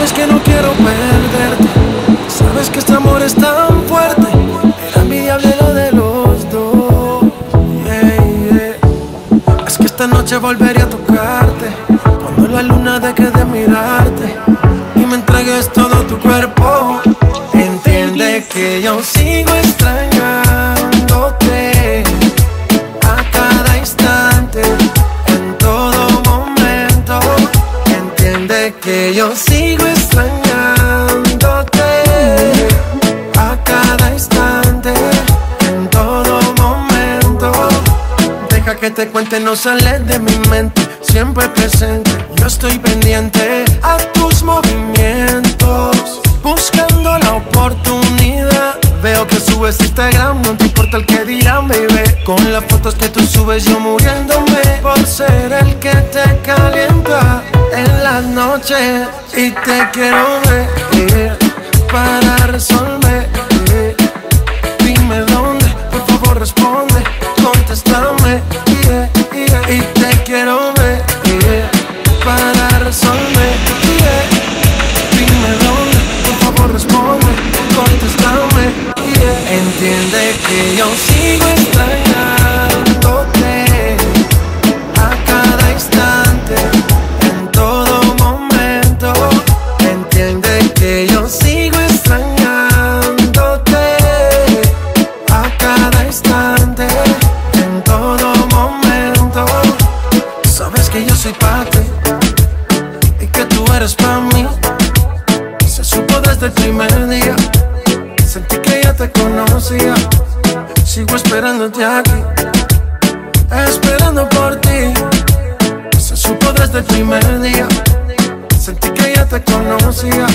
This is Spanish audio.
Sabes que no quiero perderte. Sabes que este amor es tan fuerte. Era envidiable lo de los dos. Es que esta noche volveré a tocarte. Cuando la luna deje de mirarte y me entregues todo tu cuerpo. Entiende que yo sigo que yo sigo extrañándote a cada instante, en todo momento. Deja que te cuente, no sale de mi mente, siempre presente. Yo estoy pendiente a tus movimientos, buscando la oportunidad. Veo que subes Instagram, no te importa el que dirán, baby. Con las fotos que tú subes, yo muriéndome por ser el que te calienta en las noches. Y te quiero ver para resolver. Dime dónde, por favor responde, contéstame. Y te quiero ver para resolver. Dime dónde, por favor responde, contéstame. Entiende que yo sigo extrañándote yo sigo extrañándote a cada instante, en todo momento. Sabes que yo soy parte y que tú eres para mí. Se supo desde el primer día. Sentí que ya te conocía. Sigo esperándote aquí, esperando por ti. Se supo desde el primer día. Sentí que ya te conocía.